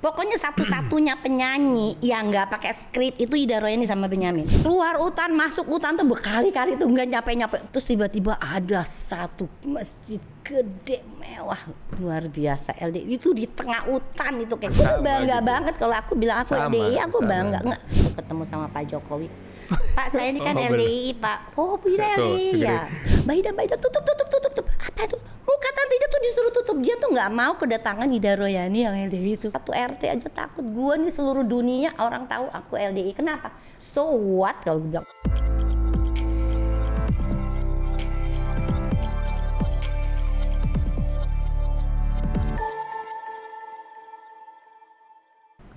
Pokoknya satu-satunya penyanyi yang nggak pakai skrip itu Ida Royani sama Benyamin. Keluar hutan, masuk hutan tuh berkali-kali tuh nggak nyampe-nyampe. Terus tiba-tiba ada satu masjid gede mewah luar biasa LDI itu di tengah hutan itu kayak Sama bangga gitu. banget kalau aku bilang aku Sama, LDI aku sama. bangga nggak ketemu sama Pak Jokowi Pak saya ini kan Oh. LDI Pak. Oh Bida Tuh, LDI ya. Mbak Ida Mbak Ida tutup tutup tutup tutup. Apa itu muka tante Ida tuh disuruh tutup. Dia tuh nggak mau kedatangan Ida Royani yang LDI itu. Satu RT aja takut. Gua nih seluruh dunia orang tahu aku LDI kenapa? So what kalau gue bilang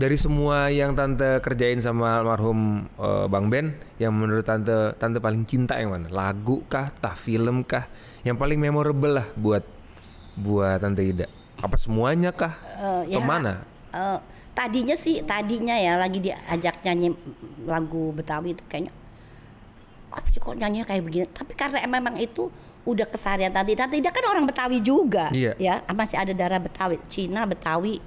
Dari semua yang tante kerjain sama almarhum eh, Bang Ben, yang menurut tante tante paling cinta yang mana? Lagu kah, tah film kah? Yang paling memorable lah buat buat tante Ida. Apa semuanya kah? Eh, Atau ya, mana? eh, tadinya sih tadinya ya lagi diajak nyanyi lagu Betawi itu kayaknya apa sih kok nyanyinya kayak begini tapi karena memang itu udah kesarian tadi tadi dia kan orang Betawi juga Iya. ya masih ada darah Betawi Cina Betawi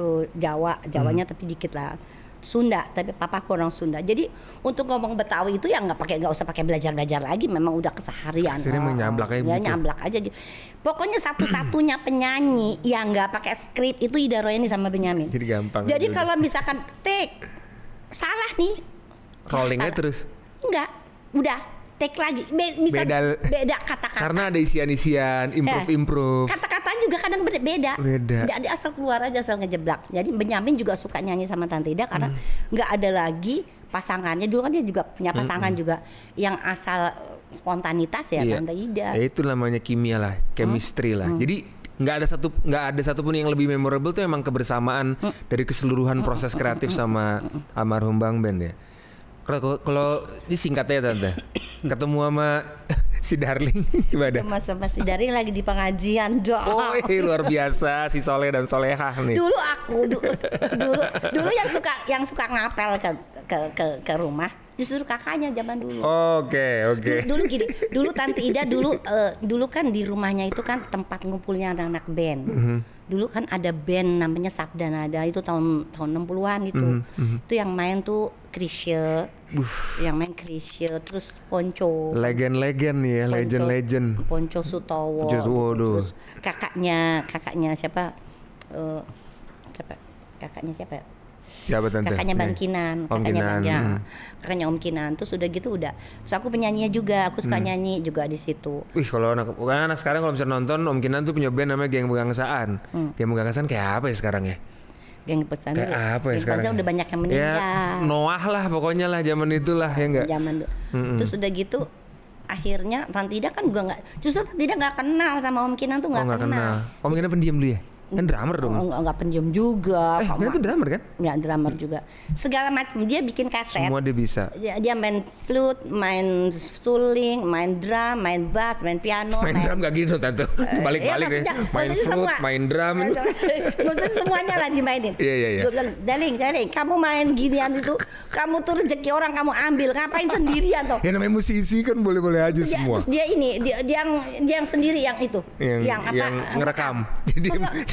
eh, Jawa Jawanya Hmm. tapi dikit lah. Sunda tapi papaku orang Sunda. Jadi untuk ngomong Betawi itu ya nggak pakai nggak usah pakai belajar belajar lagi. Memang udah keseharian. Keseharian memang nyablak aja ya, begitu. nyablak aja gitu. Pokoknya satu-satunya penyanyi yang nggak pakai skrip itu Ida Royani sama Benyamin. Jadi gampang jadi kalau misalkan take salah nih. Rollingnya salah. terus. enggak udah take lagi Be- bisa Beda- beda kata-kata Karena ada isian-isian, improve-improve. kata-kata juga kadang beda Beda. jadi asal keluar aja asal ngejeblak jadi Benyamin juga suka nyanyi sama Tante Ida karena Hmm. nggak ada lagi pasangannya dulu kan dia juga punya pasangan juga yang asal spontanitas ya Iya. Tante Ida Ya itu namanya kimia lah, chemistry Hmm. lah. Jadi nggak ada satu nggak ada satupun yang lebih memorable tuh emang kebersamaan Hmm. dari keseluruhan proses kreatif sama almarhum Bang Ben ya. Kalau kalau ini singkatnya tante, ketemu sama si Darling gimana? Mas Mas dari lagi di pengajian dong Oh eh, luar biasa si Soleh dan Solehah nih. dulu aku du- dulu dulu yang suka yang suka ngapel ke ke ke, ke rumah justru kakaknya zaman dulu Oke oke. Dulu, dulu gini, dulu Tante Ida dulu eh, dulu kan di rumahnya itu kan tempat ngumpulnya anak-anak band. Mhm. Dulu kan ada band namanya Sabda Nada itu tahun tahun 60-an itu. Mhm, Itu yang main tuh Krisye. Yang main Krisye terus Ponco. Legend-legend nih ya, legend-legend. Ponco Sutowo. Sutowo, waduh. Terus kakaknya, kakaknya siapa? Eh, siapa? Kakaknya siapa? ya? Siapa tante? kakaknya Bang. Kinan, Om kakaknya Bang Kinan, Kinan, hmm. kakaknya Om Kinan. Terus udah gitu udah. So aku penyanyinya juga, aku Hmm. suka nyanyi juga di situ. Wih kalau anak kan anak sekarang kalau bisa nonton Om Kinan tuh punya band namanya Geng Begangsaan. Hmm. Geng Begangsaan kayak apa ya sekarang ya? Geng pesan Kayak apa ya Geng sekarang? Udah banyak yang meninggal. Ya Noah lah pokoknya lah zaman itulah ya enggak. Zaman dulu. Terus udah gitu akhirnya Tante Ida kan juga nggak justru Ida nggak kenal sama Om Kinan tuh Oh nggak nggak kenal. kenal. Om Kinan pendiam dulu ya? Kan drummer dong. Oh, nggak nggak pendiam juga. eh tuh drummer kan? ya drummer juga. Segala macam dia bikin kaset. Semua dia bisa. Dia, dia main flute, main suling, main drum, main bass, main piano, Main drum gak gitu tante. Balik-balik Iya, ya. maksudnya- Main flute, semua. main drum. Maksudnya semuanya lah dimainin. Iya, iya, iya. Gue bilang, Daling, Daling, kamu main ginian itu, kamu tuh rezeki orang kamu ambil, ngapain sendirian toh? Ya namanya musisi kan boleh-boleh aja Dia, semua. terus dia ini, dia, dia yang dia yang sendiri yang itu, Yang yang, ngerekam. Jadi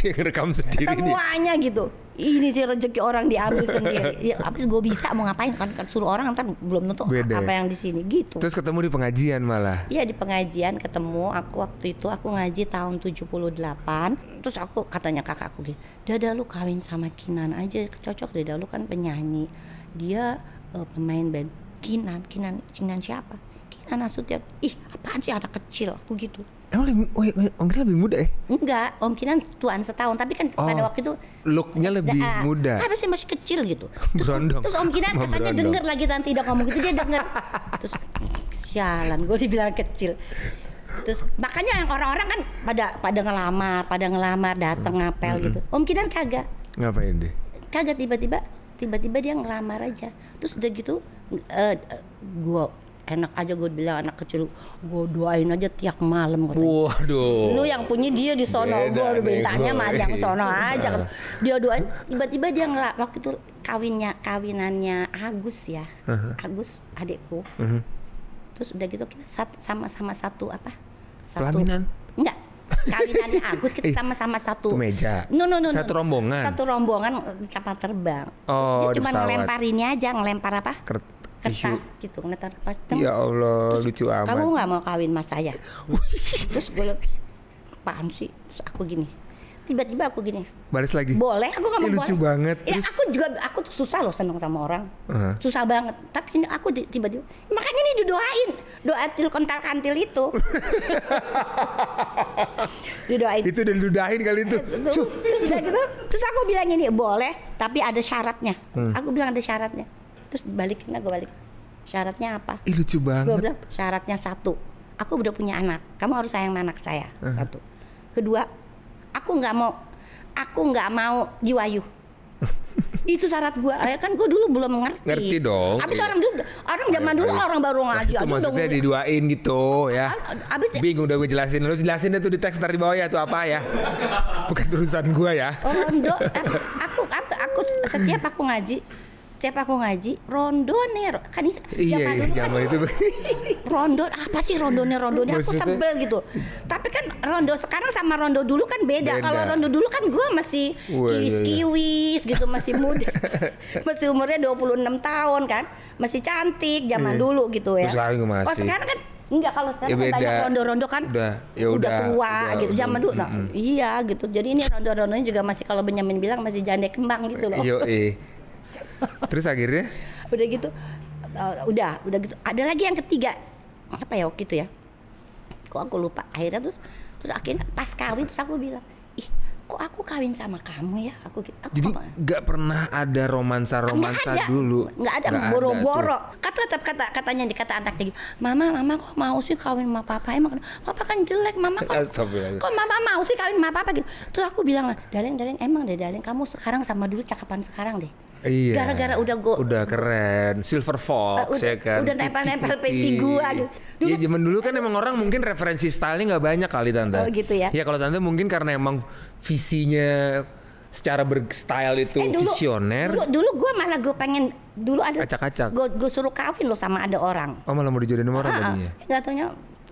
dia ngerekam sendiri nih. semuanya gitu. Ini sih rezeki orang diambil sendiri. Ya, habis gue bisa mau ngapain kan, kan suruh orang ntar belum tentu Beda apa ya? yang di sini gitu. Terus ketemu di pengajian malah. Iya di pengajian ketemu aku waktu itu aku ngaji tahun 78 terus aku katanya kakakku gitu Dada lu kawin sama Kinan aja cocok Dada lu kan penyanyi dia eh, pemain band Kinan Kinan Kinan siapa Kinan Nasution ih apaan sih anak kecil aku gitu Emang lebih, oh, iya, Om Kinan lebih muda ya? enggak Om Kinan tuan setahun tapi kan pada Oh, waktu itu Looknya lebih Ah, muda. Apa sih masih kecil gitu. Terus, Berondong. terus Om Kinan katanya denger lagi nanti tidak ngomong gitu dia denger. terus sialan gue dibilang kecil. Terus makanya orang-orang kan pada pada ngelamar, pada ngelamar datang ngapel gitu. Om Kinan kagak. Ngapain deh? Kagak tiba-tiba tiba-tiba dia ngelamar aja. Terus udah gitu eh gue enak aja gue bilang anak kecil gue doain aja tiap malam katanya. Waduh. Lu yang punya dia di sono, gue bintangnya yang sono aja. Ah. Dia doain, tiba-tiba dia ngelak waktu itu kawinnya kawinannya Agus ya, Agus adikku. Mhm. Terus udah gitu kita sama-sama satu apa? Satu, Pelaminan? Enggak, kawinannya Agus kita sama-sama satu satu meja. No no no. no. Satu rombongan? Satu rombongan di kapal terbang. Terus Oh, dia di cuma pesawat. ngelempar ini aja, ngelempar apa? Kert- Kertas gitu, ngelempar kertas. Ya Allah, lucu amat. Kamu nggak mau kawin mas saya? Terus gue apaan sih? Terus aku gini. Tiba-tiba aku gini, Baris lagi. boleh aku nggak mau lucu boleh. banget. ya Terus? aku juga aku tuh susah loh seneng sama orang Uh-huh. susah banget tapi ini aku tiba-tiba makanya ini didoain doa til kontal kantil itu didoain Itu udah diludahin kali itu. terus, terus udah gitu terus aku bilang ini boleh tapi ada syaratnya Hmm. aku bilang ada syaratnya terus balikin aku balik syaratnya apa Ih lucu gue banget. bilang syaratnya satu aku udah punya anak kamu harus sayang sama anak saya Uh-huh. satu kedua aku nggak mau aku nggak mau diwayu itu syarat gua Eh, kan gua dulu belum ngerti Ngerti dong, abis iya. orang dulu orang zaman dulu Ayo. orang baru ngaji itu aja maksudnya ngomong. diduain gitu ya. abis Bingung udah gue jelasin. Lu jelasin itu di teks ntar di bawah ya itu apa ya. Bukan urusan gua ya. rondo abis aku, aku aku setiap aku ngaji setiap aku ngaji rondo nih kan ini Iya, iya, dulu kan zaman itu. rondo apa sih rondonya rondonya aku sebel gitu tapi kan rondo sekarang sama rondo dulu kan beda, Beda. kalau rondo dulu kan gue masih Wah, iya, kiwis iya. kiwis gitu masih muda masih umurnya 26 tahun kan masih cantik zaman Iya. dulu gitu ya Terus juga masih. oh sekarang kan Enggak kalau sekarang Ya kan banyak beda. rondo-rondo kan Udah, ya udah, tua udah, gitu zaman udah, dulu nah, iya gitu jadi ini rondo-rondonya juga masih kalau Benyamin bilang masih janda kembang gitu loh Yo eh. Terus akhirnya? Udah gitu uh, udah udah gitu. Ada lagi yang ketiga. Apa ya waktu itu ya? Kok aku lupa. Akhirnya terus terus akhirnya pas kawin terus aku bilang ih kok aku kawin sama kamu ya? Aku aku jadi nggak pernah ada romansa romansa nggak ada. dulu. nggak ada. Boro-boro. Kata kata kata katanya dikata anaknya gitu mama mama kok mau sih kawin sama papa? Emang papa kan jelek mama kok kok mama mau sih kawin sama papa? Gitu. Terus aku bilang daling daling emang deh daling kamu sekarang sama dulu cakapan sekarang deh Iya. gara-gara udah go udah keren, Silver Fox Uh, udah- ya kan. udah nempel-nempel pipi gua gitu. Dulu- Iya zaman dulu kan emang orang mungkin referensi stylenya nggak banyak kali tante. Oh, gitu ya? Ya kalau tante mungkin karena emang visinya secara berstyle itu Eh, visioner. Dulu, dulu gue malah gue pengen dulu ada Acak-acak. Gue gue suruh kawin loh sama ada orang. Oh malah mau dijodohin sama orang Ah, ah. tadinya. Nggak taunya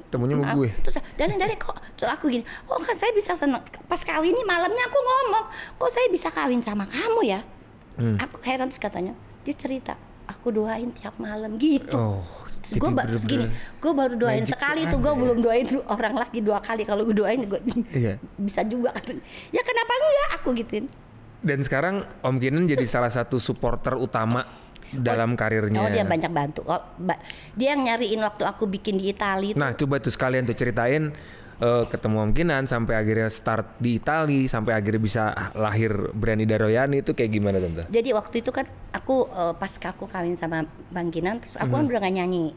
Temunya sama maaf. gue. Terus dari dari kok terus aku gini, kok kan saya bisa seneng pas kawin ini malamnya aku ngomong, kok saya bisa kawin sama kamu ya? Hmm. Aku heran terus katanya, dia cerita, aku doain tiap malam gitu. Oh, gue terus gini, gue baru doain magic sekali tuh gue ya? belum doain tuh orang lagi dua kali. Kalau gue doain, gue Iya. bisa juga katanya. Ya kenapa enggak? Aku gituin. Dan sekarang Om Kinan jadi salah satu supporter utama dalam karirnya. Oh dia banyak bantu. Oh, ba- dia yang nyariin waktu aku bikin di Itali. tuh. Nah, coba tuh sekalian tuh ceritain eh, ketemu Om Kinan sampai akhirnya start di Itali sampai akhirnya bisa lahir brand Ida Royani itu kayak gimana tante? Jadi waktu itu kan aku eh, pas aku kawin sama Bang Kinan, terus aku kan udah gak nyanyi.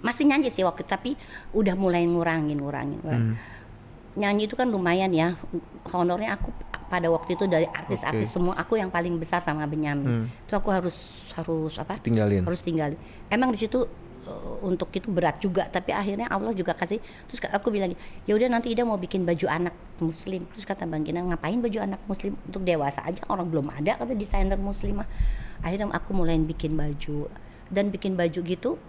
Masih nyanyi sih waktu itu, tapi udah mulai ngurangin, ngurangin, ngurangin. Nyanyi itu kan lumayan ya. Honornya aku pada waktu itu dari artis-artis semua aku yang paling besar sama Benyamin. Itu aku harus harus apa? Tinggalin. Harus tinggalin. Emang di situ untuk itu berat juga, tapi akhirnya Allah juga kasih. Terus aku bilang, ya udah nanti Ida mau bikin baju anak Muslim. Terus kata Bang Kinan, ngapain baju anak Muslim untuk dewasa aja? Orang belum ada kata desainer Muslimah. Akhirnya aku mulai bikin baju dan bikin baju gitu.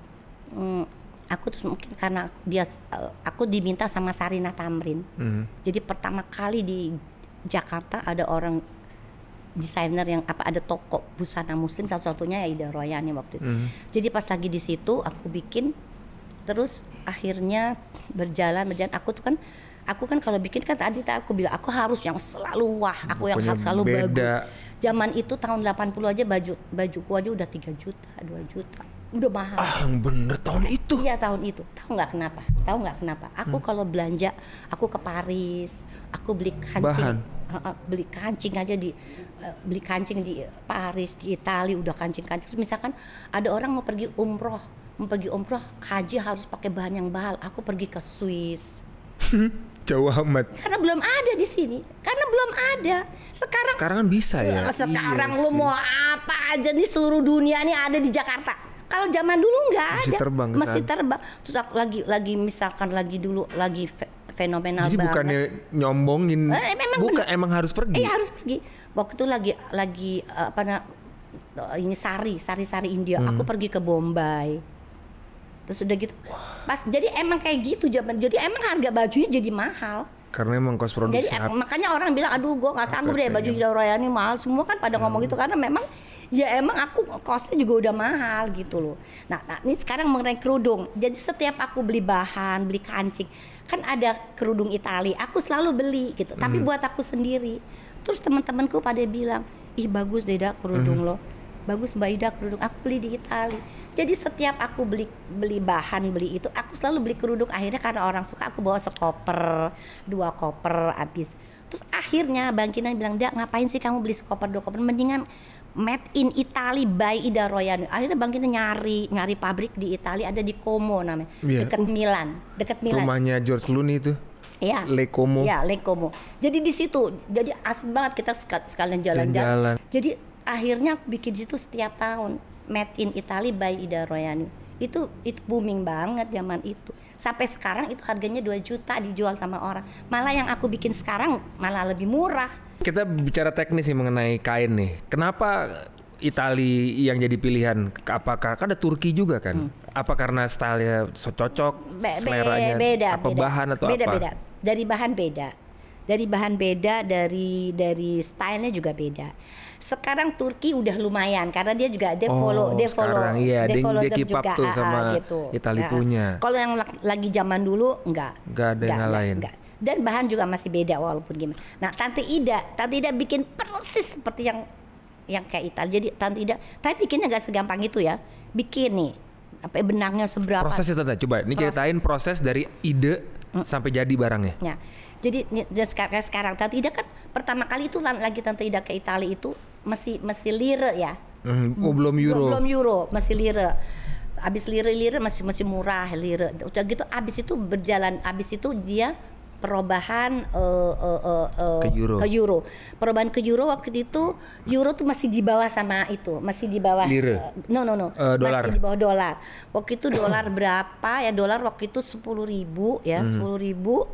hmm, aku terus mungkin karena dia eh, aku diminta sama Sarina Tamrin. Hmm. Jadi pertama kali di Jakarta ada orang desainer yang apa ada toko busana muslim satu-satunya ya Ida Royani waktu itu. Hmm. Jadi pas lagi di situ aku bikin terus akhirnya berjalan berjalan aku tuh kan aku kan kalau bikin kan tadi aku bilang aku harus yang selalu wah, aku yang harus selalu beda. bagus. Zaman itu tahun 80 aja baju bajuku aja udah 3 juta, 2 juta. Udah mahal. Ah, yang bener tahun itu. Iya tahun itu. Tahu nggak kenapa? Tahu nggak kenapa? Aku Hmm. kalau belanja, aku ke Paris, aku beli Bahan. kancing, Uh, uh, beli kancing aja di beli kancing di Paris, di Italia udah kancing-kancing. Terus misalkan ada orang mau pergi umroh, mau pergi umroh haji harus pakai bahan yang mahal. Aku pergi ke Swiss. Jauh amat. Karena belum ada di sini. Karena belum ada. Sekarang Sekarang kan bisa ya. Eh, sekarang Iya lu sih. mau apa aja nih seluruh dunia nih ada di Jakarta. Kalau zaman dulu nggak Masih ada, terbang masih terbang. Terus aku lagi lagi misalkan lagi dulu lagi fenomenal Jadi banget. bukannya nyombongin, Eh, memang bukan bener. emang harus pergi. Eh harus pergi. Waktu itu lagi lagi eh, apa na, ini sari sari sari India. Hmm. Aku pergi ke Bombay. Terus udah gitu. Pas jadi emang kayak gitu zaman. Jadi emang harga bajunya jadi mahal. Karena emang kos produksi Jadi hap- makanya orang bilang aduh gue nggak sanggup deh baju. Ida Royani mahal semua kan pada ngomong Hmm. gitu karena memang ya emang aku kosnya juga udah mahal gitu loh. Nah, nah ini sekarang mengenai kerudung. Jadi setiap aku beli bahan, beli kancing kan ada kerudung Itali. Aku selalu beli gitu. Tapi Hmm. buat aku sendiri. Terus teman-temanku pada bilang ih bagus deh dah kerudung Hmm. lo. Bagus Mbak Ida kerudung. Aku beli di Itali. Jadi setiap aku beli beli bahan beli itu aku selalu beli kerudung akhirnya karena orang suka aku bawa sekoper dua koper habis terus akhirnya Bang Kinan bilang Dak ngapain sih kamu beli sekoper dua koper mendingan made in Italy by Ida Royani akhirnya Bang Kinan nyari nyari pabrik di Italia ada di Como namanya Iya. dekat Milan dekat Milan rumahnya George Clooney itu. ya Le Como. Ya, Lake Como. Jadi di situ, jadi asik banget kita sek- sekalian Jalan-jalan. jalan-jalan. Jadi akhirnya aku bikin di situ setiap tahun Made in Italy by Ida Royani. Itu itu booming banget zaman itu. Sampai sekarang itu harganya 2 juta dijual sama orang. Malah yang aku bikin sekarang malah lebih murah. Kita bicara teknis nih mengenai kain nih. Kenapa Itali yang jadi pilihan? Apakah kan ada Turki juga kan? Apa karena stylenya so cocok, Hmm. Be- be- seleranya, beda, apa beda. bahan atau beda, apa? Beda, Dari bahan beda. Dari bahan beda, dari dari stylenya juga beda. Sekarang Turki udah lumayan karena dia juga dia Oh, follow dia follow sekarang iya, dia- follow dia keep up juga, tuh ah, ah, sama gitu. Itali Ah, ah. punya. Kalau yang la- lagi zaman dulu enggak. Nggak ada yang ngalahin. enggak. Dan bahan juga masih beda walaupun gimana. Nah, Tante Ida, Tante Ida bikin persis seperti yang yang kayak Italia. Jadi Tante Ida, tapi bikinnya nggak segampang itu ya. Bikin nih, apa benangnya seberapa? Prosesnya tante, coba ini Proses. ceritain proses dari ide sampai jadi barangnya. Ya. Jadi sekarang, sekarang Tante Ida kan pertama kali itu lagi Tante Ida ke Italia itu masih masih lire ya. Hmm, oh belum euro. Belum euro, masih lire. Abis lire-lire masih masih murah lire. Udah gitu abis itu berjalan abis itu dia perubahan eh, eh, eh, eh, Ke euro. Perubahan ke euro waktu itu euro tuh masih di bawah sama itu, masih di bawah eh, no no no. Eh, dolar. Masih di bawah dolar. Waktu itu dolar berapa ya? Dolar waktu itu sepuluh ribu ya, Hmm. sepuluh ribu.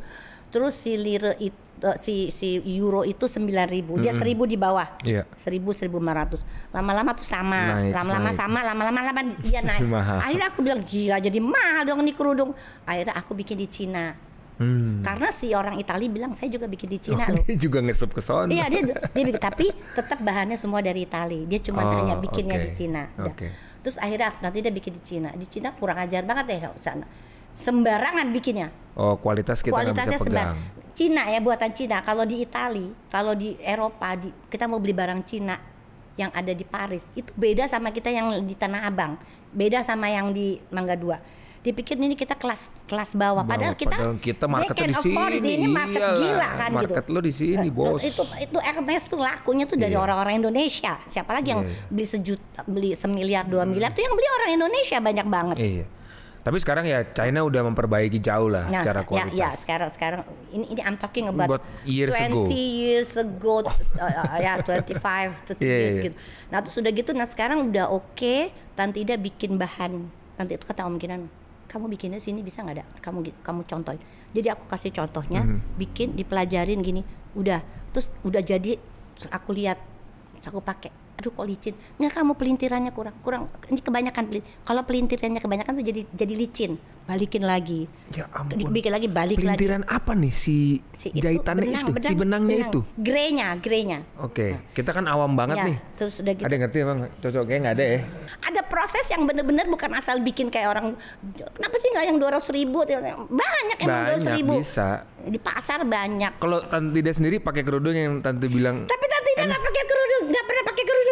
Terus si lire itu si si euro itu sembilan ribu. Dia seribu di bawah. Iya. Seribu seribu lima ratus. Lama-lama tuh sama. Lama-lama sama. Lama-lama lama dia naik. Akhirnya aku bilang gila jadi mahal dong nih kerudung. Akhirnya aku bikin di Cina. Hmm. Karena si orang Italia bilang saya juga bikin di Oh, Cina loh. dia juga ngesep ke sono. Iya dia dia bikin tapi tetap bahannya semua dari Italia. Dia cuma Oh, hanya bikinnya oke. di Cina. Udah. Oke. Terus akhirnya nanti dia bikin di Cina. Di Cina kurang ajar banget ya sana. Sembarangan bikinnya. Oh, kualitas kita nggak bisa Kualitasnya pegang. sembar. Cina ya buatan Cina. Kalau di Itali, kalau di Eropa, di, kita mau beli barang Cina yang ada di Paris itu beda sama kita yang di Tanah Abang. Beda sama yang di Mangga Dua. Dipikir ini kita kelas kelas bawah. Padahal kita padahal kita can di sini. Ini market Iyalah, gila kan gitu. market lo di sini, bos. Itu itu Hermes tuh lakunya tuh dari Iya. orang-orang Indonesia. Siapa lagi yang Iya. beli sejuta, beli semiliar, dua miliar tuh yang beli orang Indonesia banyak banget. Iya. Tapi sekarang ya China udah memperbaiki jauh lah Nah, secara se- kualitas. Ya, ya, sekarang sekarang ini ini I'm talking about, About years 20 ago. years ago, uh, uh, ya 25, 30 Iya, years iya. gitu. Nah, terus udah gitu, nah sekarang udah oke, Tante Ida bikin bahan. Nanti itu kata Om Kinan, kamu bikinnya sini bisa nggak ada? Kamu kamu contohin. Jadi aku kasih contohnya, Mhm. bikin dipelajarin gini, udah. Terus udah jadi, aku lihat, terus aku pakai. Aduh kok licin. Nggak kamu pelintirannya kurang, kurang. Ini kebanyakan Kalau pelintirannya kebanyakan tuh jadi jadi licin. Balikin lagi. Ya ampun. Bikin lagi balik lagi. Pelintiran apa nih si, Si itu, jahitannya benang, itu, si benang, benangnya benang. itu? Greynya, greynya. Oke, kita kan awam banget Ya, nih. terus udah gitu. Ada yang ngerti emang cocok kayak nggak ada ya? Ada proses yang bener-bener bukan asal bikin kayak orang. Kenapa sih nggak yang 200 ribu? Banyak emang 200 Banyak ribu. bisa. Di pasar banyak. Kalau tante Ida sendiri pakai kerudung yang tante bilang Tapi Tante Ida nggak pakai kerudung, nggak pernah pakai kerudung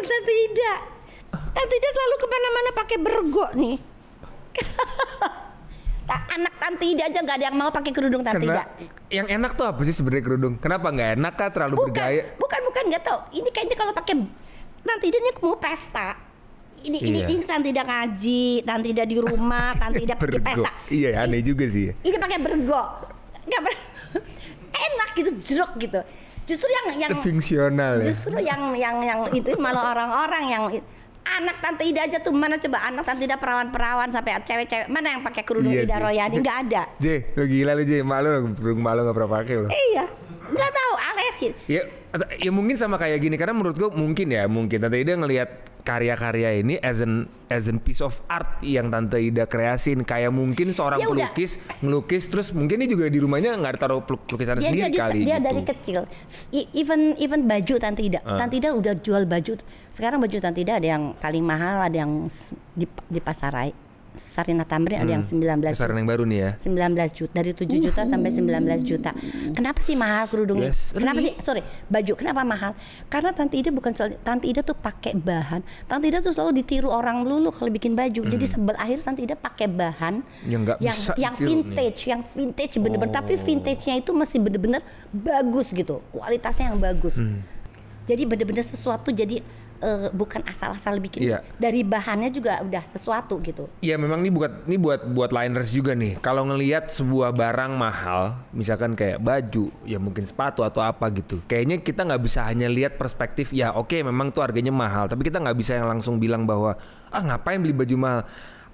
Tante Ida. Tante Ida selalu ke mana-mana pakai bergo nih. Tak anak Tante Ida aja nggak ada yang mau pakai kerudung Tante karena Ida. yang enak tuh apa sih sebenarnya kerudung? Kenapa nggak enak kah terlalu Bukan, bergaya? bukan, bukan nggak tahu. Ini kayaknya kalau pakai Tante Ida ini mau pesta. Ini ini Iya. ini Tante Ida ngaji, Tante Ida di rumah, Tante Ida pergi pesta. Iya aneh juga sih. Ini pakai bergo. Nggak pernah. Enak gitu, jeruk gitu. Justru yang yang Fungsional ya. justru yang yang yang itu malah orang-orang yang anak tante Ida aja tuh mana coba anak tante Ida perawan-perawan sampai cewek-cewek mana yang pakai kerudung Iya Ida sih. Royani? Nggak ada. J, lo gila lo J, mak lo kerudung mak lo nggak pernah pakai lo. iya. Nggak tahu alergi. Ya, ya mungkin sama kayak gini. Karena menurut gua mungkin ya mungkin. Tante Ida ngelihat karya-karya ini as an as an piece of art yang tante Ida kreasin kayak mungkin seorang Ya udah. pelukis ngelukis terus mungkin ini juga di rumahnya nggak taruh lukisan dia, sendiri dia, kali dia gitu. dari kecil even even baju Tante Ida Ah. Tante Ida udah jual baju sekarang baju Tante Ida ada yang paling mahal ada yang di, di pasarai Sarina Tamrin ada yang 19 Besaran yang baru nih ya. 19 juta dari 7 juta sampai 19 juta. Kenapa sih mahal kerudungnya? Yes, Kenapa sih sorry baju kenapa mahal? Karena Tante Ida bukan soal Tante Ida tuh pakai bahan. Tante Ida tuh selalu ditiru orang lulu kalau bikin baju. Jadi sebel akhir Tante Ida pakai bahan Hmm. Yang yang, bisa yang ditiru nih. vintage, yang vintage bener-bener. Oh. Tapi vintage-nya itu masih bener-bener bagus gitu, kualitasnya yang bagus. Hmm. Jadi bener-bener sesuatu jadi eh, bukan asal-asal bikin. Iya. Dari bahannya juga udah sesuatu gitu. Ya memang ini buat ini buat buat liners juga nih. Kalau ngelihat sebuah barang mahal, misalkan kayak baju, ya mungkin sepatu atau apa gitu. Kayaknya kita nggak bisa hanya lihat perspektif ya oke memang tuh harganya mahal, tapi kita nggak bisa yang langsung bilang bahwa ah ngapain beli baju mahal.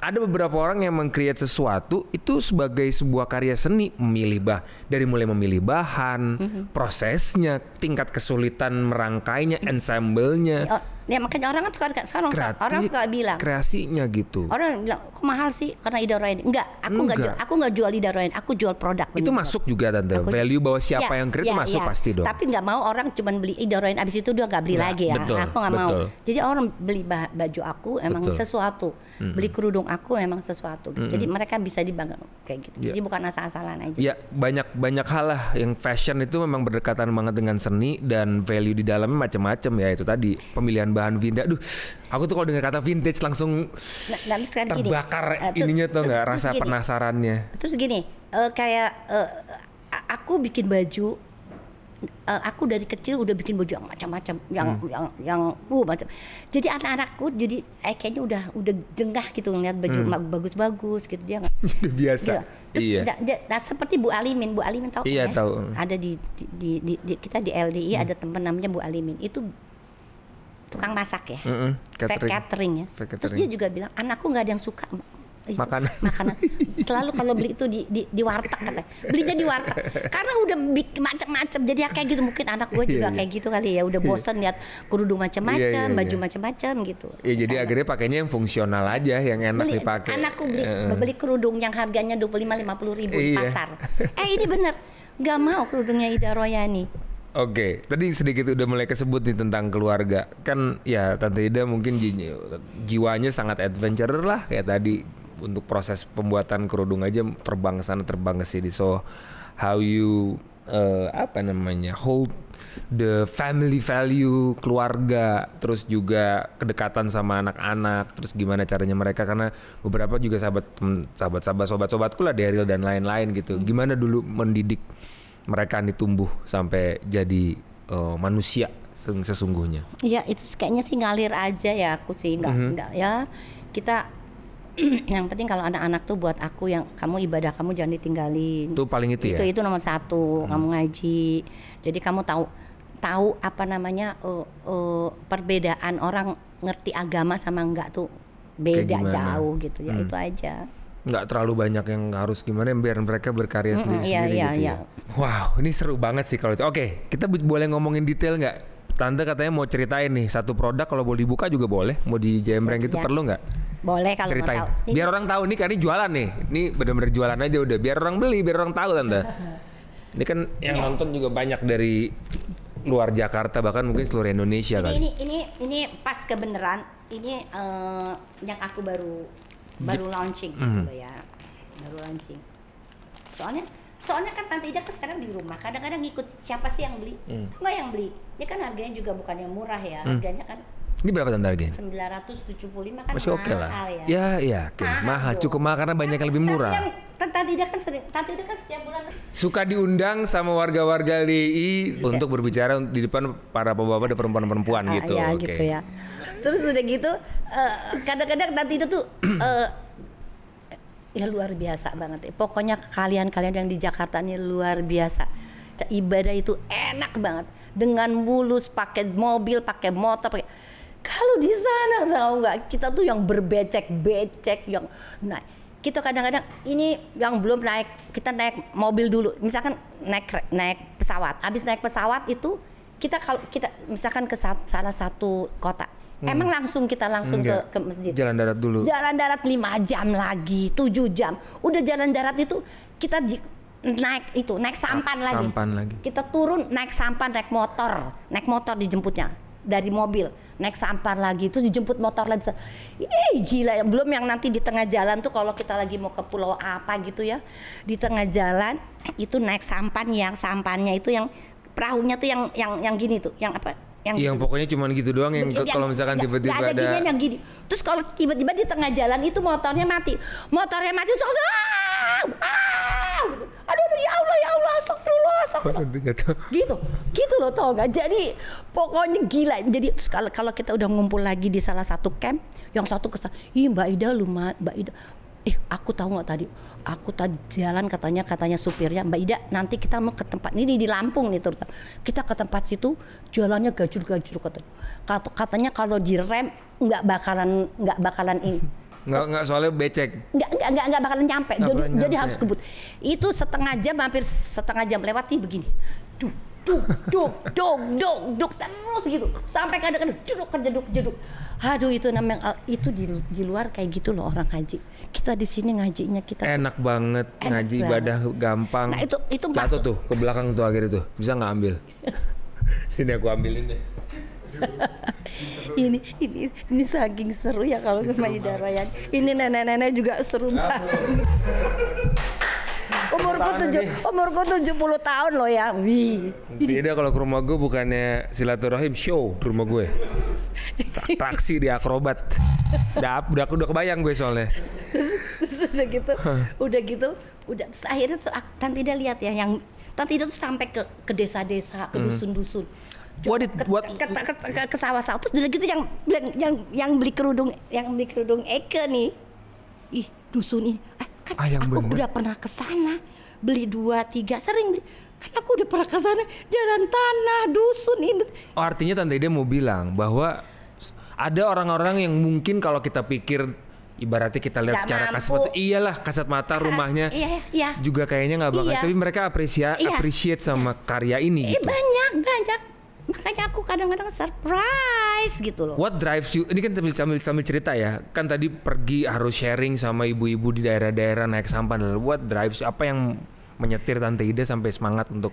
Ada beberapa orang yang meng-create sesuatu itu sebagai sebuah karya seni, memilih bah dari mulai memilih bahan, prosesnya, tingkat kesulitan merangkainya, ensemble-nya, Oh, ya makanya orang kan suka sekarang kreatif, orang suka bilang kreasinya gitu. Orang bilang kok mahal sih karena Ida Royan. Enggak, aku enggak Enggak. jual, aku enggak jual Ida Royan, aku jual produk. Itu bener. masuk juga tante. Aku- Value bahwa siapa Ya, yang create itu ya, masuk ya. pasti dong. Tapi nggak mau orang cuman beli Ida Royan abis itu dia nggak beli Nggak, lagi ya. betul, aku nggak mau. Jadi orang beli ba- baju aku emang Betul. sesuatu. Beli kerudung aku emang sesuatu. gitu. Jadi mereka bisa dibanggakan kayak gitu. Ya. Jadi bukan asal-asalan aja. Ya banyak banyak hal lah yang fashion itu memang berdekatan banget dengan seni dan value di dalamnya macam-macam ya itu tadi pemilihan bahan vintage. Aduh, aku tuh kalau dengar kata vintage langsung Nah, nah, gini, terbakar eh, tu- ininya tuh nggak terus rasa gini. penasarannya. Terus gini, eh, kayak a- aku bikin baju eh, aku dari kecil udah bikin baju yang macam-macam, yang Hmm. yang yang uh macam. Jadi anak-anakku jadi eh, kayaknya udah udah jengah gitu ngeliat baju Hmm. bagus-bagus gitu dia nggak. Udah biasa. Gila. Terus Iya. da- seperti Bu Alimin, Bu Alimin tahu kan Iya, ya? tahu. Ada di, di, di, di- di- kita di LDI Hmm. ada teman namanya Bu Alimin. Itu tukang masak ya. Mm-mm, Fake catering. catering ya. Fake Terus catering. dia juga bilang anakku nggak ada yang suka itu, Makanan. makanan. Selalu kalau beli itu di di, di warteg katanya. Belinya di warteg. Karena udah macam-macam. Jadi ya kayak gitu mungkin anak gue juga Iya, iya. kayak gitu kali ya. Udah bosan lihat kerudung macam-macam, Iya, iya, baju iya. macam-macam gitu. Ya jadi akhirnya pakainya yang fungsional aja, yang enak beli dipakai. anakku beli beli kerudung yang harganya 25 50 ribu di Iya. pasar. Eh ini bener nggak mau kerudungnya Ida Royani. Oke, tadi sedikit udah mulai kesebut nih tentang keluarga. Kan ya Tante Ida mungkin ji- jiwanya sangat adventurer lah kayak tadi untuk proses pembuatan kerudung aja terbang ke sana terbang ke sini. So how you eh, apa namanya hold the family value keluarga, terus juga kedekatan sama anak-anak, terus gimana caranya mereka karena beberapa juga sahabat tem- sahabat-sahabat sobat-sobatku lah Daryl dan lain-lain gitu. Gimana dulu mendidik mereka nih tumbuh sampai jadi eh, manusia sesung- sesungguhnya. Iya itu kayaknya sih ngalir aja ya aku sih nggak Mhm. nggak ya kita yang penting kalau anak-anak tuh buat aku yang kamu ibadah kamu jangan ditinggalin. Itu paling itu, itu ya. itu nomor satu kamu ngaji. Jadi kamu tahu tahu apa namanya eh, eh, perbedaan orang ngerti agama sama enggak tuh beda jauh gitu ya Hmm. itu aja. Nggak terlalu banyak yang harus gimana biar mereka berkarya Mm-mm, sendiri-sendiri iya, gitu iya, ya. Wow, ini seru banget sih kalau itu. Oke, kita boleh ngomongin detail nggak? Tante katanya mau ceritain nih satu produk kalau mau dibuka juga boleh, mau di jembreng gitu Ya. perlu nggak? Boleh kalau mau Ceritain. tahu. Ini- Biar orang tahu nih kan ini jualan nih. Ini bener-bener jualan aja udah. Biar orang beli, biar orang tahu tante. Ini kan yang Iya. nonton juga banyak dari luar Jakarta bahkan mungkin seluruh Indonesia ini, kali. ini ini ini pas kebenaran ini eh, yang aku baru baru launching Hmm. gitu loh ya baru launching soalnya soalnya kan tante Ida kan sekarang di rumah kadang-kadang ngikut siapa sih yang beli Hmm. nggak yang beli ini kan harganya juga bukan yang murah ya harganya kan Ini berapa tante harganya? 975 kan Masih oke lah. ya Ya, ya, oke. Mahal cukup mahal karena banyak yang lebih murah. yang tante Ida kan sering tante Ida kan setiap bulan Suka diundang sama warga-warga LDI untuk berbicara di depan para bapak-bapak dan perempuan-perempuan Ah, gitu. ya Oke. gitu ya terus udah gitu eh, kadang-kadang tante Ida tuh eh, ya luar biasa banget ya. pokoknya kalian-kalian yang di Jakarta ini luar biasa. Ibadah itu enak banget. Dengan mulus pakai mobil pakai motor pakai kalau di sana tahu nggak? Kita tuh yang berbecek-becek yang naik. Kita kadang-kadang ini yang belum naik kita naik mobil dulu. Misalkan naik naik pesawat. Habis naik pesawat itu kita kalau kita misalkan ke sa- salah satu kota Emang langsung kita langsung ke, Enggak. ke masjid. Jalan darat dulu. Jalan darat 5 jam lagi, 7 jam. Udah jalan darat itu kita naik itu, naik sampan lagi. Sampan lagi. Kita turun naik sampan, naik motor, naik motor dijemputnya dari mobil, naik sampan lagi, terus dijemput motor lagi. Ih gila ya, belum yang nanti di tengah jalan tuh kalau kita lagi mau ke pulau apa gitu ya, di tengah jalan itu naik sampan yang sampannya itu yang perahunya tuh yang yang yang gini tuh, yang apa? Yang Yang pokoknya cuman gitu doang yang Yang- kalau misalkan tiba-tiba ada ginian yang gini. Terus kalau tiba-tiba di tengah jalan itu motornya mati. Motornya mati terus ah, ah, gitu. Aduh, aduh, ya Allah, ya Allah, astagfirullah, astagfirullah. Gitu, gitu loh tau gak? Jadi pokoknya gila. Jadi terus kalau kalau kita udah ngumpul lagi di salah satu camp, yang satu kesal, ih Mbak Ida lu Mbak Ida, eh aku tahu nggak tadi? Aku tadi jalan katanya katanya supirnya Mbak Ida nanti kita mau ke tempat ini di Lampung nih terutama. Kita ke tempat situ jalannya gajur-gajur katanya Kat- katanya kalau direm nggak bakalan nggak bakalan ini. Nggak nggak soalnya becek. nggak nggak nggak nggak bakalan nyampe. Nggak jadi bakalan jadi nyampe. harus kebut. Itu setengah jam hampir setengah jam lewati begini. Duk duk duk duk duk duk terus gitu sampai kadang-kadang duduk kejeduk jeduk aduh itu namanya itu di di luar kayak gitu loh orang haji kita di sini ngajinya kita Enak banget Enak ngaji banget. ibadah gampang. Nah, itu- itu Jatuh masuk- tuh ke belakang tuh akhirnya tuh. Bisa nggak ambil? Ini aku ambilin deh. ini ini ini saking seru ya kalau sama Ida Royan ini nenek-nenek juga seru banget umurku tujuh umurku 70 tahun loh ya wih Beda kalau ke rumah gue bukannya silaturahim show di rumah gue. Tak- Taksi di akrobat. Udah, udah, udah kebayang gue soalnya. terus udah gitu udah gitu udah terus akhirnya tuh ak- Tante Ida lihat ya yang Tante Ida tuh sampai ke ke desa-desa ke dusun-dusun. What did- ke, what- ke, ke, ke, ke sawah-sawah. Terus udah gitu yang yang yang yang beli kerudung yang beli kerudung Eke nih. Ih dusun ini eh, kan Ah, yang aku bener. udah pernah ke sana beli dua tiga sering beli kan aku udah pernah ke sana jalan tanah dusun ini Oh, artinya Tante Ida mau bilang bahwa ada orang-orang yang mungkin kalau kita pikir ibaratnya kita lihat Nggak secara mampu. kasat mata, iyalah kasat mata rumahnya iya iya juga kayaknya nggak bakal. Iya. Tapi mereka apresia, Iya. appreciate sama karya ini Eh gitu. banyak banyak makanya aku kadang-kadang surprise gitu loh What drives you? Ini kan sambil, sambil sambil cerita ya. Kan tadi pergi harus sharing sama ibu-ibu di daerah-daerah naik sampan. What drives you? Apa yang menyetir Tante Ida sampai semangat untuk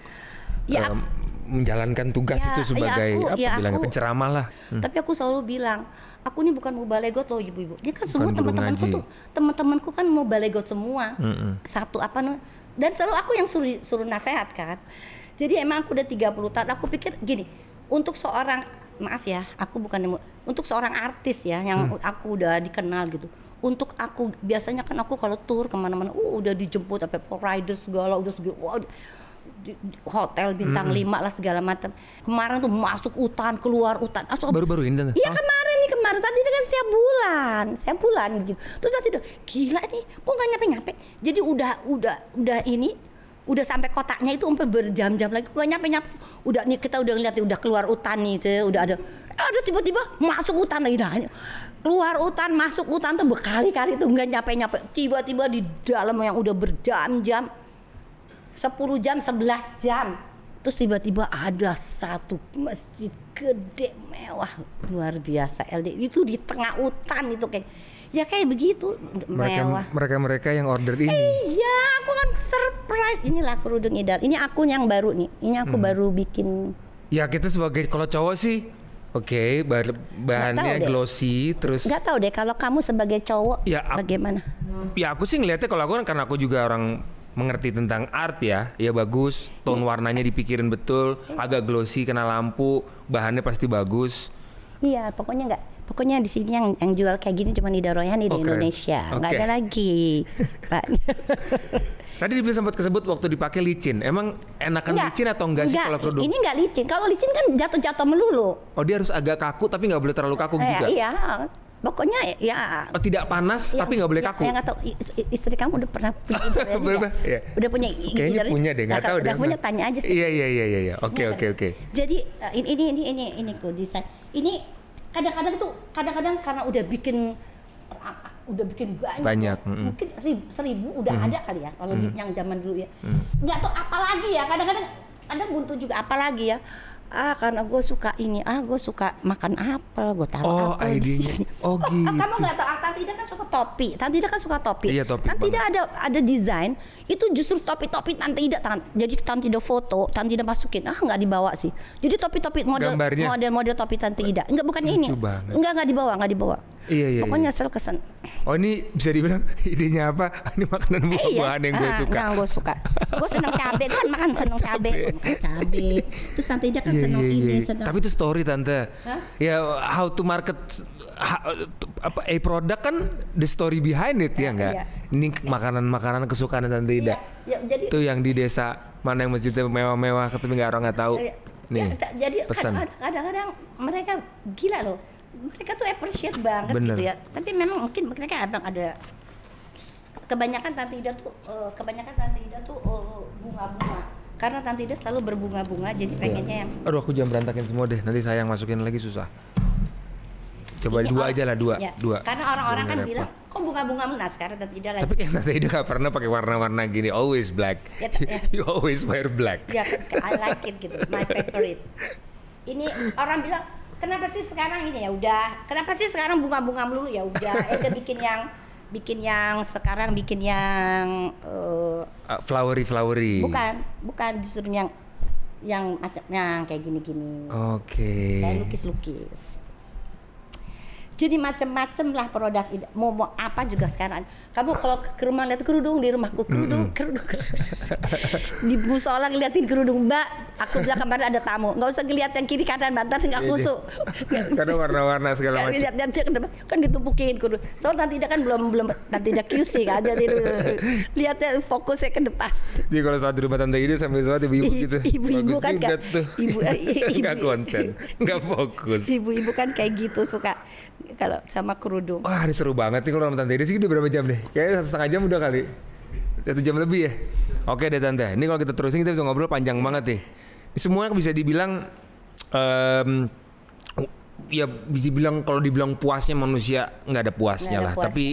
Ya, em, menjalankan tugas ya, itu ya sebagai aku- apa ya bilangnya penceramah lah. Hmm. Tapi aku selalu bilang, aku ini bukan mau balegot loh ibu-ibu. Dia kan semua teman-temanku tuh, teman-temanku kan mau balegot semua. Satu apa namanya? Dan selalu aku yang suruh suruh nasehat kan. Jadi emang aku udah 30 tahun, aku pikir gini, untuk seorang maaf ya, aku bukan untuk seorang artis ya yang Hmm. aku udah dikenal gitu. Untuk aku biasanya kan aku kalau tour ke mana-mana, uh, udah dijemput sampai rider segala, udah segala, wow, di- di- hotel bintang lima lah segala macam. Kemarin tuh masuk hutan, keluar hutan. Baru-baru ini Tante. Iya kemarin nih kemarin tadi kan setiap bulan, setiap bulan gitu. Terus tadi udah gila nih, kok nggak nyampe nyampe. Jadi udah udah udah ini udah sampai kotaknya itu sampai berjam-jam lagi. Nggak nyampe nyampe. Udah nih kita udah ngeliat udah keluar hutan nih, cuy. udah ada ada tiba-tiba masuk hutan lagi. Nah, keluar hutan masuk hutan tuh berkali-kali tuh nggak nyampe nyampe tiba-tiba di dalam yang udah berjam-jam 10 jam 11 jam. Terus tiba-tiba ada satu masjid gede mewah luar biasa. LD itu di tengah hutan itu kayak ya kayak begitu. Mereka mewah. mereka mereka yang order ini. iya aku kan surprise. Inilah kerudung idar ini akun yang baru nih. Ini aku Hmm. baru bikin. Ya kita sebagai kalau cowok sih Oke, bah- bahannya deh. glossy, terus nggak tahu deh kalau kamu sebagai cowok Ya, aku- bagaimana? ya aku sih ngelihatnya kalau aku kan karena aku juga orang mengerti tentang art ya, ya bagus, tone warnanya dipikirin betul, agak glossy kena lampu, bahannya pasti bagus. iya pokoknya nggak pokoknya di sini yang yang jual kayak gini cuma di Oh, keren. Indonesia nggak Oke. ada lagi pak Tadi dia sempat kesebut waktu dipakai licin. Emang enakan licin atau enggak, sih kalau kerudung? Ini enggak licin. Kalau licin kan jatuh-jatuh melulu. Oh dia harus agak kaku tapi nggak boleh terlalu kaku Eh, juga. iya. Pokoknya ya Oh tidak panas yang- tapi nggak boleh yang- kaku. Yang nggak i- istri kamu udah pernah punya idol ya, iya. Udah punya Kayaknya ya? punya deh, nggak tahu Udah punya tanya aja sih. Iya iya iya iya iya. Oke oke oke. Jadi eh, ini ini ini ini ini kok desain. Ini kadang-kadang tuh kadang-kadang karena udah bikin udah bikin banyak, Banyak, tuh. mm-mm. mungkin seribu, seribu udah ada kali ya kalau di- yang zaman dulu ya nggak tahu apalagi ya kadang-kadang kadang buntu juga apalagi ya ah karena gue suka ini. Ah gue suka makan apel gue taruh Oh, apel di sini. Oh, kamu gitu. nggak tahu ah, Tantida kan suka topi. Tantida kan suka topi. Iya, topi Tantida ada ada desain. Itu justru topi-topi Tantida tan jadi Tantida foto Tantida masukin. Ah nggak dibawa sih. Jadi topi-topi model Gambarnya? model-model topi Tantida enggak bukan ini. banget. enggak nggak dibawa nggak dibawa Iya, iya, pokoknya sel kesan Oh ini bisa dibilang idenya apa? Ini makanan buah-buahan yang gue ah, suka. Yang gue suka. Gue seneng cabe kan makan seneng cabe. Cabe. Terus tante Ida kan Iya, seneng iya, ini, iya. seneng Tapi itu story tante. Hah? Ya how to market apa a product kan the story behind it ya enggak? iya. Ini makanan-makanan kesukaan tante Ida. Ya, jadi Itu yang di desa mana yang masjidnya mewah-mewah tapi nggak orang nggak tahu. Nih. ya, jadi pesan. kadang- kadang-kadang mereka gila loh. Mereka tuh appreciate banget Bener. gitu ya. Tapi memang mungkin mereka abang ada kebanyakan tante Ida tuh eh, kebanyakan tante Ida tuh eh, bunga-bunga. Karena tante Ida selalu berbunga-bunga jadi pengennya yang Aduh aku jangan berantakin semua deh. Nanti sayang masukin lagi susah. Coba Ini dua aja lah dua, ya, dua. Karena orang-orang kan nggak bilang, repot. kok bunga-bunga menas? Karena tante Ida lagi Tapi kan tante Ida gak pernah pakai warna-warna gini. Always black. Ya, ya. you always wear black. Ya, I like it gitu, my favorite. Ini orang bilang, kenapa sih sekarang ini ya udah, kenapa sih sekarang bunga-bunga melulu ya udah, eh bikin yang bikin yang sekarang bikin yang eh, Uh, flowery flowery. bukan, bukan justru yang yang macam yang kayak gini-gini. Oke. Kayak lukis-lukis. Jadi macam-macam lah produk mau mau apa juga sekarang. Kamu kalau ke rumah lihat kerudung di rumahku kerudung, kerudung, di musola ngeliatin kerudung mbak. Aku bilang kemarin ada tamu, nggak usah ngeliat yang kiri kanan bantar nggak Iya, kusuk. Karena warna-warna segala macam. lihat lihat ke depan kan ditumpukin kerudung. Soalnya nanti dia kan belum belum nanti dia QC kan jadi lihatnya fokusnya ke depan. Jadi kalau saat di rumah tante Ida sambil sholat ibu-ibu gitu. ibu-ibu kan tuh. ibu- ibu- nggak konsen, nggak fokus. Ibu-ibu kan kayak gitu suka kalau sama kerudung. Wah, ini seru banget nih kalau sama tante Ida sih udah berapa jam deh? Kayaknya satu setengah jam udah kali. Satu jam lebih ya. Oke deh tante. Ini kalau kita terusin kita bisa ngobrol panjang banget nih. Ini semua bisa dibilang em, ya bisa dibilang kalau dibilang puasnya manusia nggak ada puasnya Nggak ada lah. puas. Tapi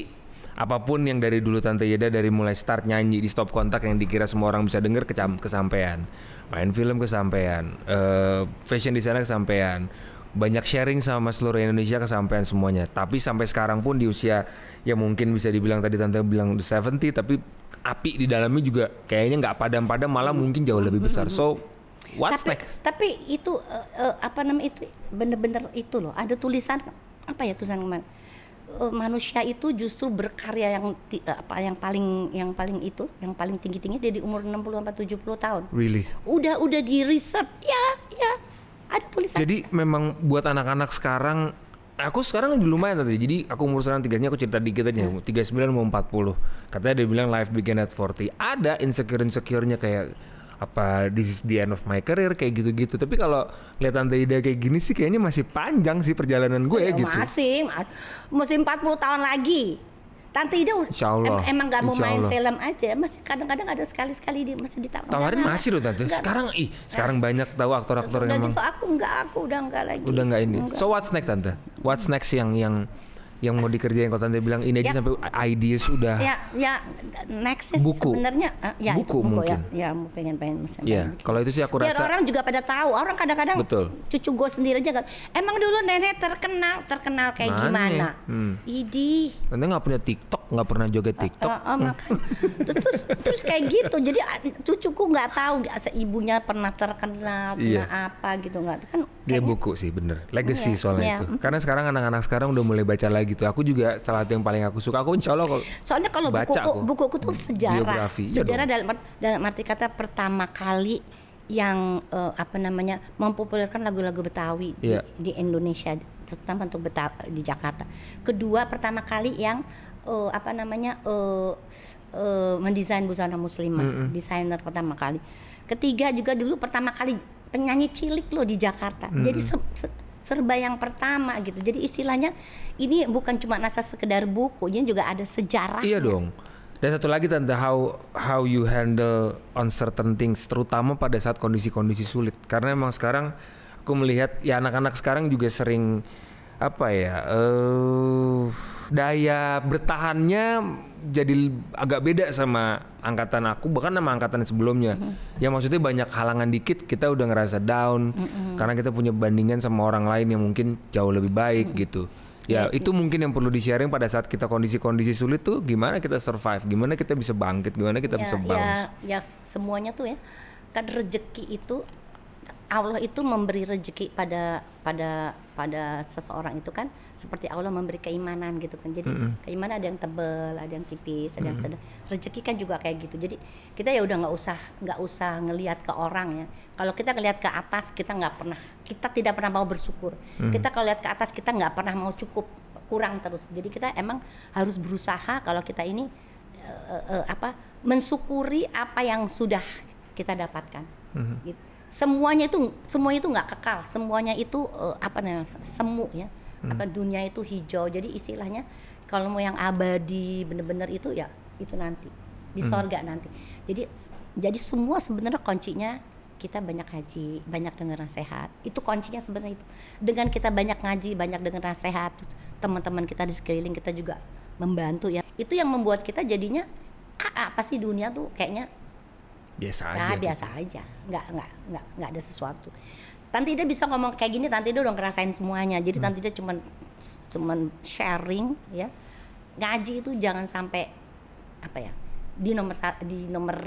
apa pun yang dari dulu tante Yeda dari mulai start nyanyi di stop kontak yang dikira semua orang bisa denger kecam kesampaian. Main film kesampaian, eh, fashion designer kesampaian. Banyak sharing sama seluruh Indonesia kesampaian semuanya. Tapi sampai sekarang pun di usia yang mungkin bisa dibilang tadi tante bilang the 70 tapi api di dalamnya juga kayaknya nggak padam-padam malah mungkin jauh lebih besar. So what's tapi, next? Tapi itu eh, eh, apa namanya itu bener-bener itu loh. Ada tulisan apa ya tulisan kemarin? Eh, manusia itu justru berkarya yang apa yang paling yang paling itu yang paling tinggi tinggi dari umur 60 sampai 70 tahun. Really? Udah udah di riset ya ada tulisan. Jadi memang buat anak-anak sekarang Aku sekarang lumayan tadi. Jadi aku umur sekarang 3 aku cerita dikit aja. 39 mau 40. Katanya dia bilang life begin at 40. Ada insecure-insecure-nya kayak apa this is the end of my career kayak gitu-gitu. Tapi kalau lihat Tante Ida kayak gini sih kayaknya masih panjang sih perjalanan gue ya Ya, gitu. Masih, mas- masih 40 tahun lagi. Tante Ida Insya Allah, em- emang gak mau insya main Allah. film aja, masih kadang-kadang ada sekali-sekali di masih ditawarin. Tawarin masih loh Tante. enggak. Sekarang ih, sekarang banyak tahu aktor-aktor yang emang gitu aku enggak, aku udah enggak lagi. udah nggak ini. Enggak. So what's next Tante? What's next yang yang yang mau dikerjain kalau Tante bilang ini aja Ya. sampai ideas udah ya ya next Buku. sebenarnya eh, ya Buku itu, mungkin. ya, ya mau pengen pengen pengen Iya, bikin. kalau itu sih aku biar rasa orang juga pada tahu orang kadang-kadang Betul. cucu gue sendiri aja kan emang dulu nenek terkenal terkenal kayak Mana? gimana Hmm. idi Tante nggak punya TikTok, nggak pernah joget TikTok. Oh, oh, makanya. terus, terus kayak gitu jadi ah, cucuku nggak tahu seibunya pernah terkenal Iya. pernah apa gitu nggak kan Dia kayaknya- buku sih bener, legacy Iya, soalnya iya. itu. Karena sekarang anak-anak sekarang udah mulai baca lagi tuh. Aku juga salah satu yang paling aku suka. Aku insya Allah kalau Soalnya kalau Baca bukuku, aku. bukuku tuh sejarah, Biografi, iya sejarah dalam dalam arti kata pertama kali yang eh, apa namanya mempopulerkan lagu-lagu Betawi di- Iya. di, Indonesia, terutama untuk Betawi di Jakarta. Kedua pertama kali yang eh, apa namanya eh, eh, mendesain busana muslimah, desainer pertama kali. Ketiga juga dulu pertama kali penyanyi cilik loh di Jakarta. Jadi se- se- serba yang pertama gitu. Jadi istilahnya ini bukan cuma nasa sekedar buku, ini juga ada sejarah. Iya dong. Dan satu lagi tante how how you handle on certain things terutama pada saat kondisi-kondisi sulit. Karena emang sekarang aku melihat ya anak-anak sekarang juga sering apa ya eh daya bertahannya jadi agak beda sama angkatan aku bahkan sama angkatan sebelumnya. Ya maksudnya banyak halangan dikit kita udah ngerasa down. Karena kita punya bandingan sama orang lain yang mungkin jauh lebih baik gitu. Ya itu. mungkin yang perlu di-sharing pada saat kita kondisi-kondisi sulit tuh gimana kita survive, gimana kita bisa bangkit, gimana kita bisa ya, bounce. ya semuanya tuh ya. Kan rezeki itu Allah itu memberi rezeki pada pada pada seseorang itu kan seperti Allah memberi keimanan gitu kan. Jadi keimanan ada yang tebel ada yang tipis ada yang sedang. Rezeki kan juga kayak gitu. Jadi kita ya udah nggak usah nggak usah ngelihat ke orang ya. Kalau kita ngelihat ke atas kita nggak pernah kita tidak pernah mau bersyukur. Kita kalau lihat ke atas kita nggak pernah mau cukup kurang terus. Jadi kita emang harus berusaha kalau kita ini eh, eh, apa mensyukuri apa yang sudah kita dapatkan. Gitu. Semuanya itu semuanya itu nggak kekal. Semuanya itu eh, apa namanya semu ya. Apa dunia itu hijau. Jadi istilahnya kalau mau yang abadi bener-bener itu ya itu nanti. Di sorga nanti. Jadi jadi semua sebenarnya kuncinya kita banyak haji banyak dengar nasihat. Itu kuncinya sebenarnya itu. Dengan kita banyak ngaji banyak dengar nasihat teman-teman kita di sekeliling kita juga membantu ya. Itu yang membuat kita jadinya ah, apa sih dunia tuh kayaknya Biasa ya aja. gitu. biasa aja nggak nggak nggak nggak ada sesuatu Tanti dia bisa ngomong kayak gini Tanti dia udah ngerasain semuanya jadi Hmm. Dia cuman cuman sharing ya ngaji itu jangan sampai apa ya di nomor di nomor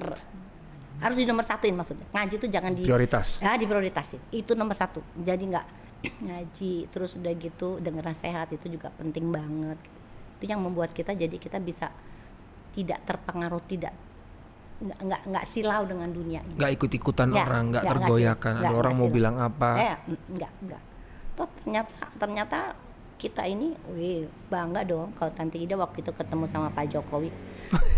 harus di nomor satuin maksudnya ngaji itu jangan di Prioritas. ya diprioritasin itu nomor satu jadi nggak ngaji terus udah gitu denger nasihat itu juga penting banget itu yang membuat kita jadi kita bisa tidak terpengaruh tidak nggak nggak nggak silau dengan dunia ini Nggak ikut-ikutan Ya, orang, nggak nggak, nggak tergoyahkan. Ada Nggak, orang nggak mau bilang apa. Eh, n- enggak, enggak. Toh ternyata ternyata kita ini, wih bangga dong kalau Tante Ida waktu itu ketemu sama Pak Jokowi.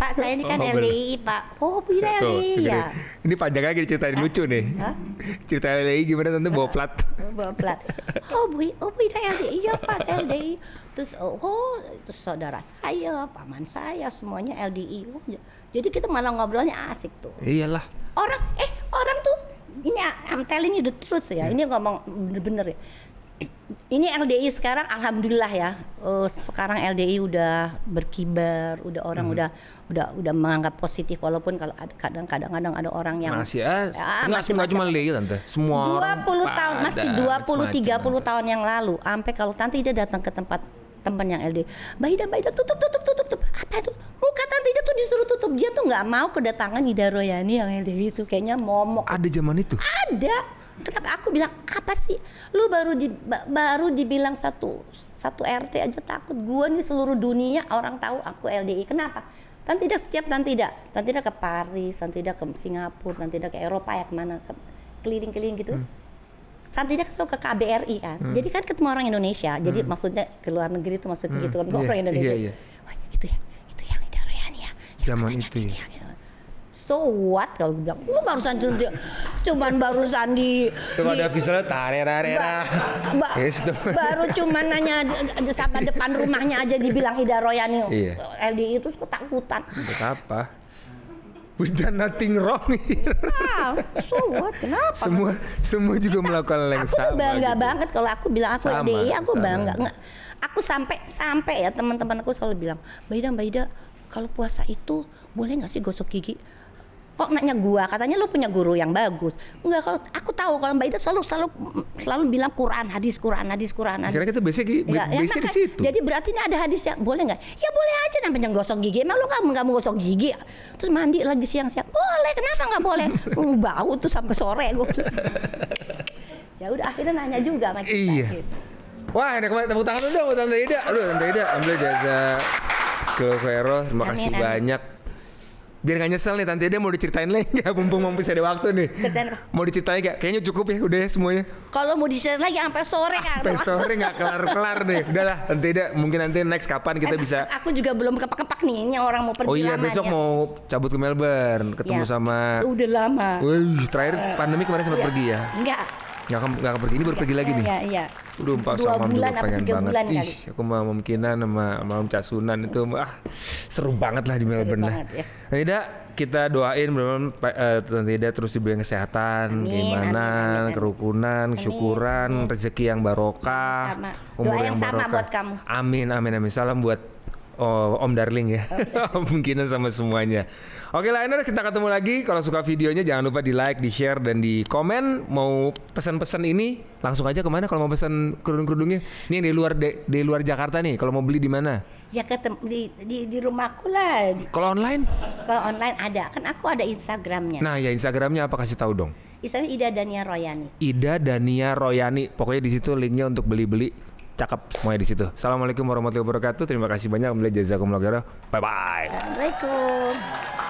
Pak saya ini kan Oh. LDI Pak. Oh Bu Ida Tuh, LDI ya. Ini panjang lagi ceritain lucu nih. Hah? Cerita lagi gimana tante bawa plat. Oh, bawa plat. Oh Bu, oh Bu Ida LDI ya Pak saya LDI. Terus oh, oh itu saudara saya, paman saya semuanya LDI. Oh, jadi kita malah ngobrolnya asik tuh. Iyalah. orang eh orang tuh ini I'm telling you the truth ya ini ngomong bener-bener ya ini LDI sekarang alhamdulillah ya eh, sekarang LDI udah berkibar udah orang udah udah udah menganggap positif walaupun kalau ada- kadang-kadang kadang ada orang yang Masih Ya, masih nggak cuma macam- Lei tante. Semua orang 20 tahun masih 20 macam-macam, 30 tahun yang lalu sampai kalau tante Ida datang ke tempat teman yang LD Mbak Ida Mbak Ida tutup tutup tutup tutup. Apa itu? Muka tante Ida tuh disuruh tutup. Dia tuh nggak mau kedatangan Ida Royani yang LD itu. Kayaknya momok. Ada zaman itu. ada. Kenapa? Aku bilang apa sih? Lu baru di ba- baru dibilang satu satu RT aja takut gua nih seluruh dunia. Orang tahu aku LDI kenapa? Tante tidak setiap tante tidak tante tidak ke Paris tante tidak ke Singapura tante tidak ke Eropa ya ke mana? Ke keliling-keliling gitu Tante tidak selalu ke KBRI kan jadi kan ketemu orang Indonesia jadi maksudnya ke luar negeri itu maksudnya gitu kan gua Iya, orang Indonesia iya, iya. Wah, itu ya itu yang Ida Royani ya Zaman itu gini ya. gitu. So what kalau gue bilang lu barusan di- cuman barusan di di- ada visualnya tarerarera. Ba- tuh. baru cuman nanya di- di- sama depan rumahnya aja dibilang Ida Royani Iya. LDI itu ketakutan. Buat apa? We've done nothing wrong here. Ah, so what? Kenapa? semua semua juga melakukan hal yang aku sama. bangga gitu. banget kalau aku bilang aku Sama, LDI aku sama. bangga nggak aku sampai sampai ya teman-teman aku selalu bilang Mbak Ida Mbak Ida kalau puasa itu boleh nggak sih gosok gigi kok nanya gua katanya lu punya guru yang bagus enggak kalau aku tahu kalau Mbak Ida selalu selalu selalu bilang Quran hadis Quran hadis Quran hadis Akhirnya kita basic Ya, ya basic di maka- situ. Jadi berarti ini ada hadis yang boleh nggak? Ya boleh aja namanya gosok gigi. Emang lu kamu nggak mau gosok gigi? Terus mandi lagi siang-siang. Boleh, kenapa nggak boleh? Bau tuh sampai sore gue. ya udah akhirnya nanya juga sama kita. Iya. gitu. Wah, enak banget tepuk tangan dulu dong buat Tante Ida. Aduh, Tante Ida, ambil jasa Kilo Vero, terima kasih amin. banyak. Biar gak nyesel nih Tante Ida mau diceritain lagi nggak? Mumpung mau bisa ada waktu nih. Ceritain apa? Mau diceritain gak? Kayaknya cukup ya udah ya semuanya. Kalau mau diceritain lagi sampai sore kan. Sampai sore gak kelar-kelar nih. Udah lah, Tante Ida mungkin nanti next kapan kita bisa Aku juga belum kepak-kepak nih. Ini orang mau pergi Oh iya besok mau cabut ke Melbourne ketemu Ya. sama Udah lama. Wih, terakhir pandemi kemarin sempat Iya. pergi ya. Enggak. Nggak ke- nggak ke pergi ini baru pergi lagi nih. Iya, iya. Udah empat Dua sama bulan apa pengen tiga banget. bulan kali. Ih, aku mau mungkinan sama sama Om Casunan itu ah seru banget lah di Melbourne lah. ya. Nah, Ida, kita doain benar uh, Ida terus diberi kesehatan, Amin, gimana, amin, amin, amin. kerukunan, syukuran, rezeki yang barokah, Sama. umur Doa yang, yang sama barokah. buat kamu. Amin, amin, amin. Salam buat oh, Om Darling ya. Mungkinan sama semuanya. Oke lah, Ener, kita ketemu lagi. Kalau suka videonya jangan lupa di like, di share, dan di komen. Mau pesan-pesan ini langsung aja ke mana kalau mau pesan kerudung-kerudungnya? Ini yang di luar di luar Jakarta nih. Kalau mau beli di mana? Ya ketemu di, di di rumahku lah. Kalau online? Kalau online ada, kan aku ada Instagramnya. Nah, ya Instagramnya apa kasih tahu dong. Instagram Ida Dania Royani. Ida Dania Royani. Pokoknya di situ linknya untuk beli-beli. Cakep semuanya di situ. Assalamualaikum warahmatullahi wabarakatuh. Terima kasih banyak. Jazakumullah. Bye bye. Assalamualaikum.